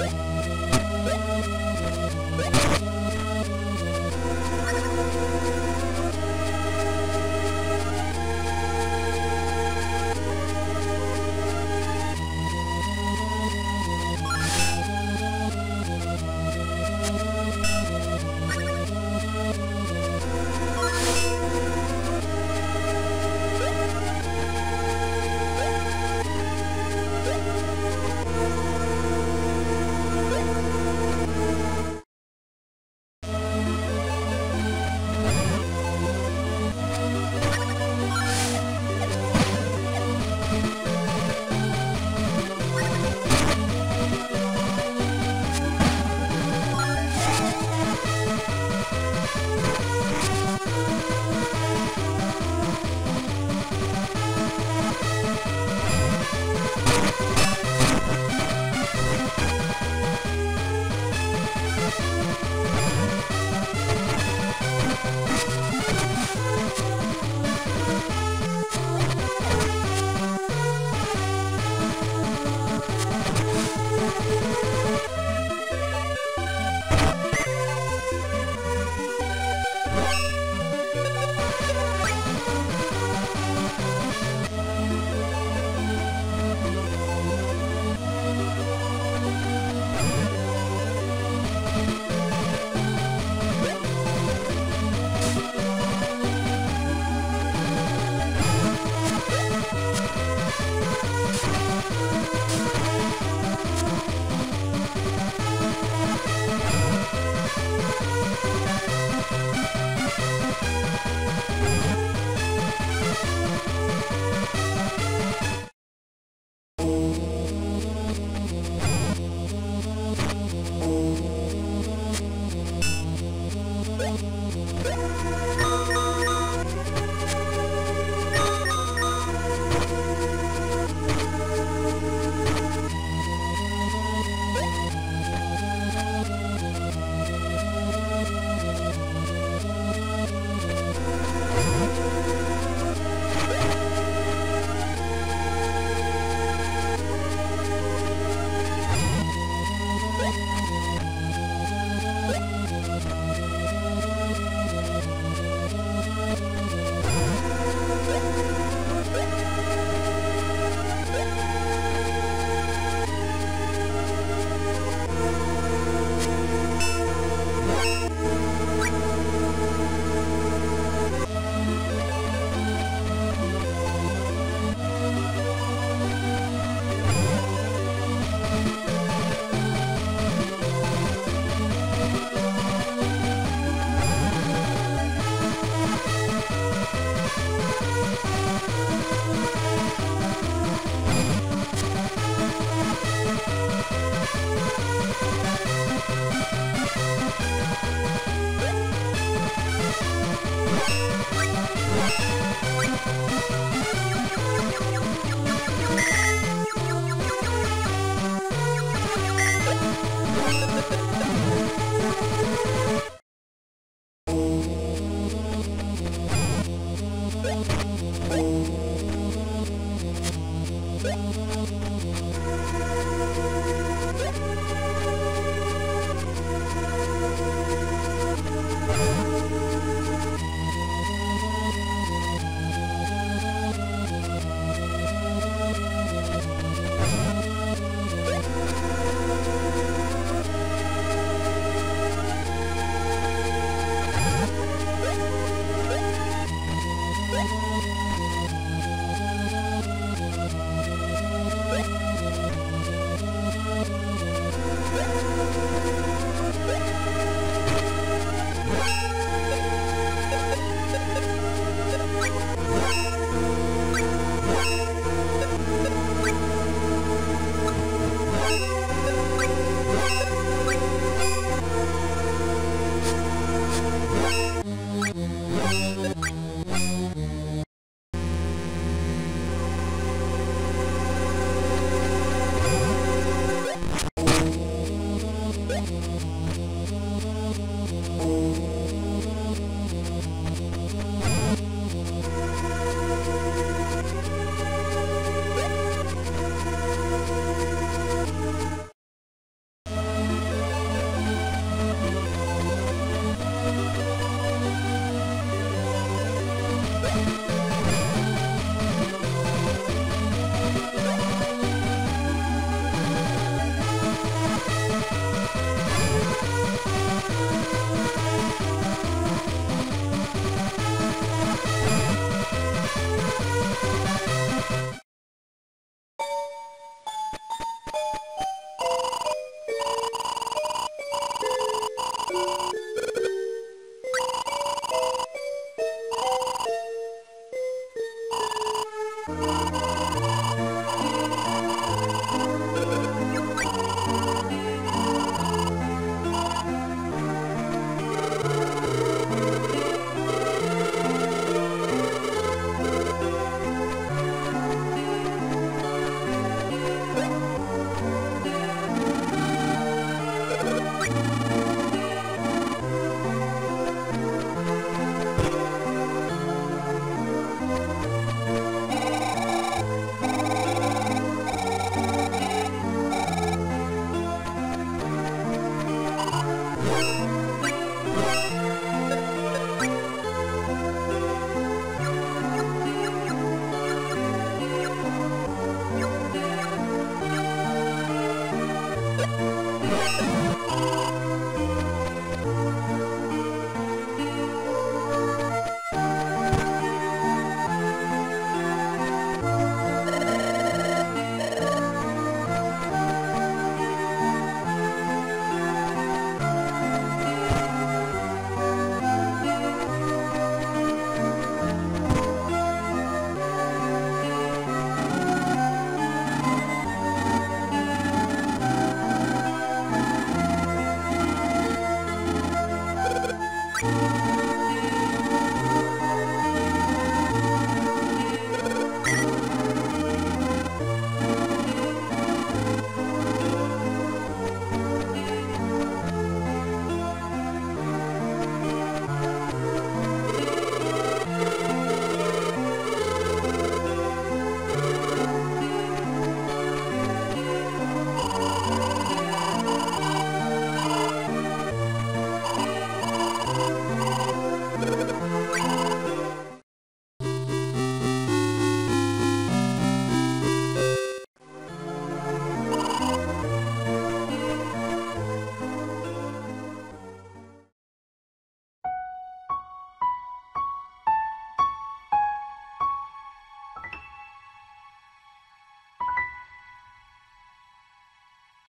Bye.